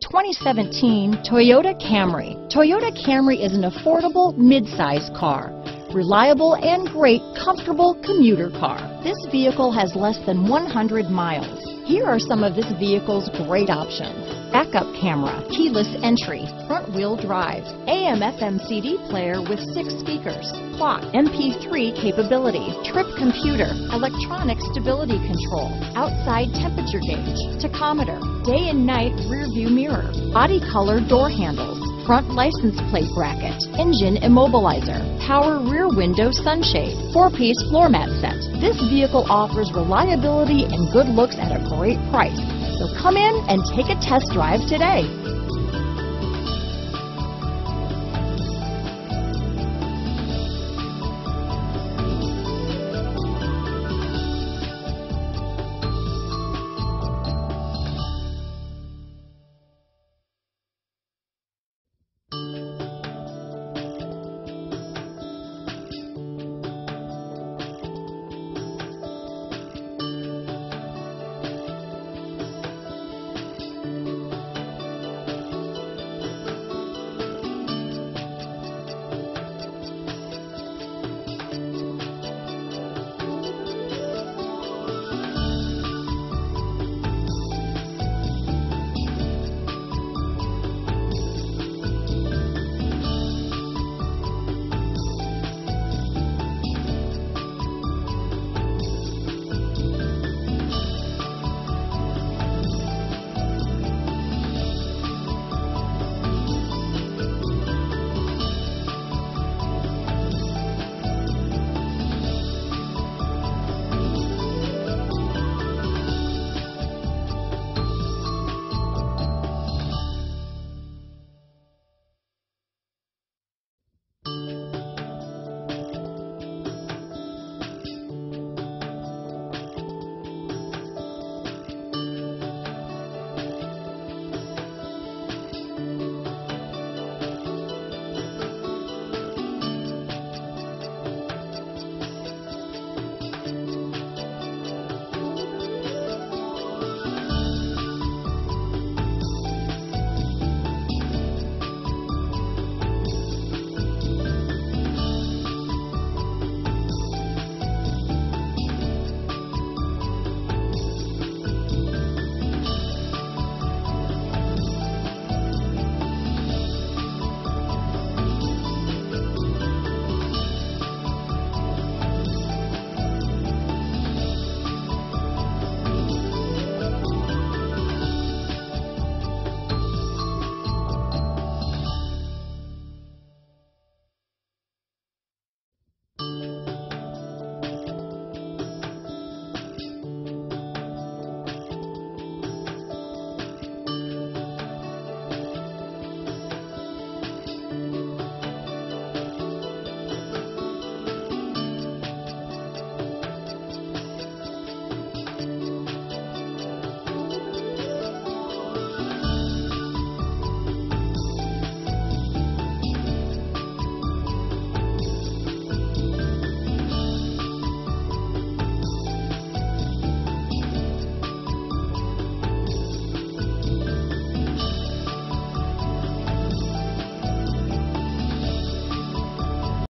2017 Toyota Camry. Toyota Camry is an affordable mid-size car. Reliable and great comfortable commuter car. This vehicle has less than 100 miles. Here are some of this vehicle's great options. Backup camera, keyless entry, front wheel drive, AM FM CD player with six speakers, clock, MP3 capability, trip computer, electronic stability control, outside temperature gauge, tachometer, day and night rear view mirror, body color door handles, front license plate bracket, engine immobilizer, power rear window sunshade, four-piece floor mat set. This vehicle offers reliability and good looks at a great price. So come in and take a test drive today.